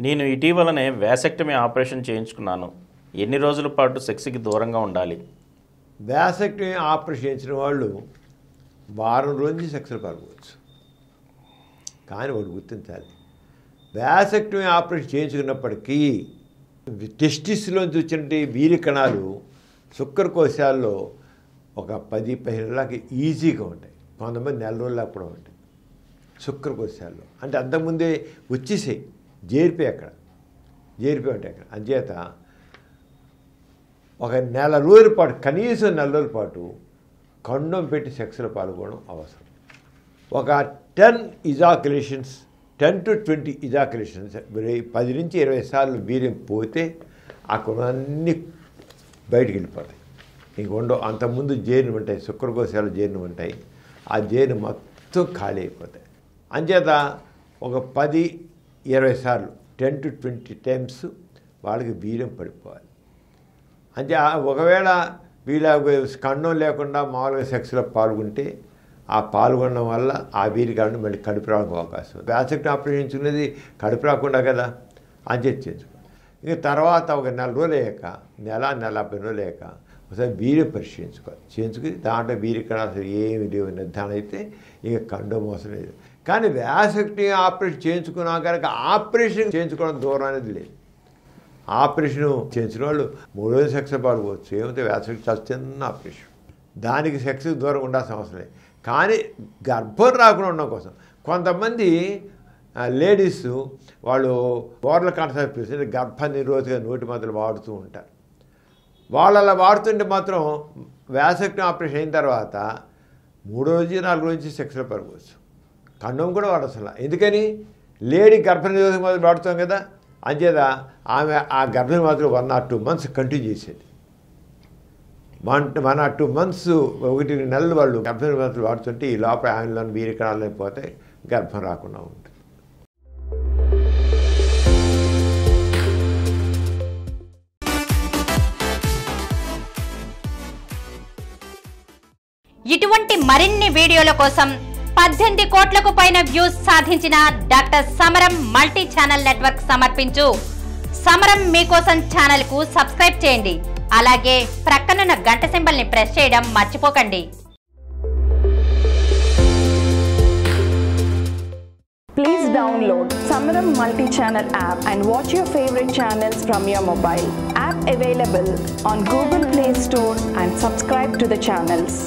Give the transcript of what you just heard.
నేను ఇటీవలనే vasectomy operation చేయించుకున్నాను. ఎన్ని రోజుల పాటు సెక్స్కి దూరంగా ఉండాలి? వ్యాసెక్టమీ ఆపరేషన్ చేయించిన వాళ్ళు వారం రోజు సెక్స్లు పాల్గొవచ్చు కానీ వాడు గుర్తించాలి. వ్యాసెక్టమీ ఆపరేషన్ చేయించుకున్నప్పటికీ టెస్టిస్లోంచి వచ్చిన వీరి కణాలు శుక్ర కోశాల్లో ఒక పది పదిహేను నెలలకి ఈజీగా ఉంటాయి. కొంతమంది నెల రోజులు కూడా ఉంటాయి. శుక్ర కోశాల్లో. అంటే అంతకుముందే వచ్చేసాయి. జేరిపే అక్కడ జేరిపే ఉంటాయి అక్కడ అంచేత ఒక నెల రోజుల పాటు కనీసం నెల రోజుల పాటు కండం పెట్టి సెక్స్లో పాల్గొనడం అవసరం. ఒక ten ejaculations ten to twenty ejaculations పది నుంచి ఇరవై సార్లు వీర్యం పోతే ఆ కొనన్నీ బయటికి వెళ్ళిపోతాయి. ఇంక ఉండవు. అంతకుముందు జేర్లు ఉంటాయి శుక్రకోశాలు జేర్లు ఉంటాయి. ఆ జేర్లు మొత్తం ఖాళీ అయిపోతాయి. అంచేత ఒక పది ఇరవై సార్లు టెన్ టు ట్వంటీ టైమ్స్ వాళ్ళకి వీర్యం పడిపోవాలి. అంటే ఒకవేళ వీళ్ళ కండం లేకుండా మామూలుగా సెక్స్లో పాల్గొంటే ఆ పాల్గొనడం వల్ల ఆ వీరి మళ్ళీ కడుపు రావడానికి అవకాశం ఉంది. వ్యాసక్టి ఆపరేషన్ కడుపు రాకుండా కదా అని చెప్పి చేయించుకోవాలి ఇంక తర్వాత ఒక నెల రోజులు లేక నెల నెల రోజులు లేక ఒకసారి వీర్యం పరిశీలించుకోవాలి. చేయించుకుని దాంట్లో వీరి కన్నా అసలు ఏమి లేవు నిర్ధారణ అయితే ఇక కండం లేదు కానీ వ్యాసక్టి ఆపరేషన్ చేయించుకున్నా కనుక ఆపరేషన్ చేయించుకోవడం దూరం అనేది లేదు. ఆపరేషన్ చేయించిన వాళ్ళు మూడో సెక్స్ పడుకోవచ్చు ఏమైతే వ్యాసక్తి చాలా చిన్న ఆపరేషన్. దానికి సెక్స్ దూరం ఉండాల్సిన అవసరం లేదు. కానీ గర్భం రాకుండా ఉండడం కోసం కొంతమంది లేడీస్ వాళ్ళు బోర్ల కాన్సెప్ట్ గర్భ నిరోధక నోటి మందులు వాడుతూ ఉంటారు. వాళ్ళు అలా వాడుతుంటే మాత్రం వ్యాసక్తి ఆపరేషన్ అయిన తర్వాత మూడో రోజు నాలుగు రోజు సెక్స్లో పడుకోవచ్చు కండం కూడా వాడసలా ఎందుకని? లేడీ గర్భ నిరోధక వాడుతాం కదా. అంచేత ఆమె ఆ గర్భిణి మాత్రం one or two months continue చేసేది. One one or two months ఒకటి నెలలు వాళ్ళు గర్భిణి మాత్రం వాడుతుంటే ఈ లోపల ఆమెలో వీరి కణాలు గర్భం రాకుండా ఉంటుంది. ఇటువంటి మరిన్ని వీడియోల కోసం పద్దెనిమిది కోట్లకు పైన వ్యూస్ సాధించిన డాక్టర్ సమరం మల్టీ ఛానల్ నెట్వర్క్ సమర్పించు సమరం మీకోసం ఛానల్కు సబ్స్క్రైబ్ చేయండి అలాగే ప్రక్కనున్న గంట సింబల్ని ప్రెస్ చేయడం మర్చిపోకండి please download Samaram multi channel app and watch your favourite channels from your mobile app available on Google Play Store and subscribe to the channels